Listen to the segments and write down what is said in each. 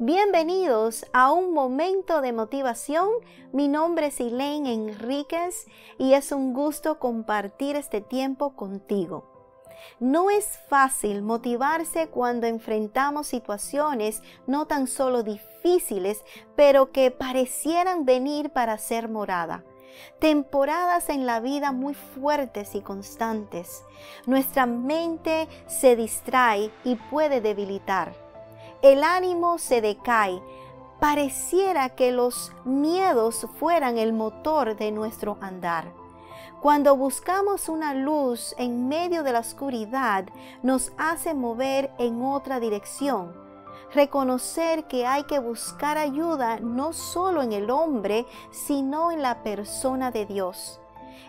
Bienvenidos a un momento de motivación. Mi nombre es Elaine Enríquez y es un gusto compartir este tiempo contigo. No es fácil motivarse cuando enfrentamos situaciones no tan solo difíciles, pero que parecieran venir para ser morada. Temporadas en la vida muy fuertes y constantes. Nuestra mente se distrae y puede debilitar el ánimo se decae. Pareciera que los miedos fueran el motor de nuestro andar. Cuando buscamos una luz en medio de la oscuridad, nos hace mover en otra dirección. Reconocer que hay que buscar ayuda no solo en el hombre, sino en la persona de Dios.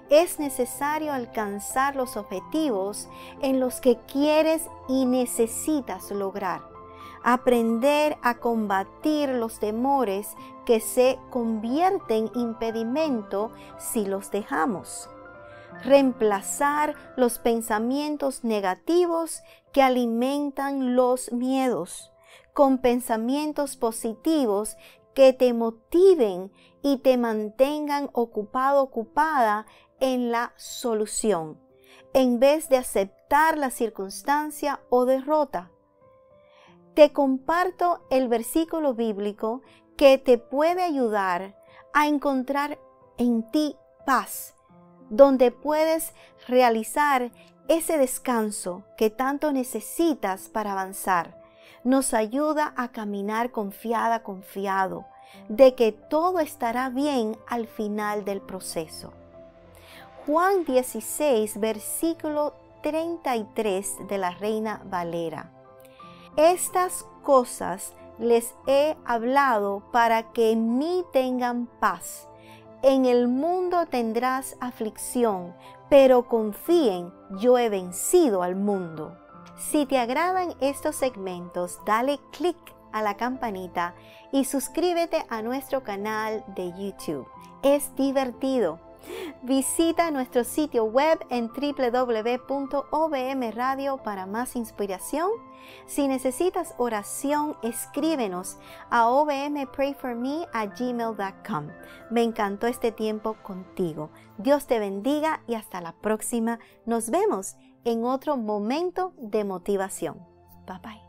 Es necesario alcanzar los objetivos en los que quieres y necesitas lograr aprender a combatir los temores que se convierten en impedimento si los dejamos. Reemplazar los pensamientos negativos que alimentan los miedos con pensamientos positivos que te motiven y te mantengan ocupado, ocupada en la solución, en vez de aceptar la circunstancia o derrota te comparto el versículo bíblico que te puede ayudar a encontrar en ti paz, donde puedes realizar ese descanso que tanto necesitas para avanzar. Nos ayuda a caminar confiada, confiado, de que todo estará bien al final del proceso. Juan 16, versículo 33 de la Reina Valera. Estas cosas les he hablado para que en mí tengan paz. En el mundo tendrás aflicción, pero confíen, yo he vencido al mundo. Si te agradan estos segmentos, dale click a la campanita y suscríbete a nuestro canal de YouTube. Es divertido Visita nuestro sitio web en www.obmradio para más inspiración. Si necesitas oración, escríbenos a obmprayforme@gmail.com. Me encantó este tiempo contigo. Dios te bendiga y hasta la próxima. Nos vemos en otro momento de motivación. Bye bye.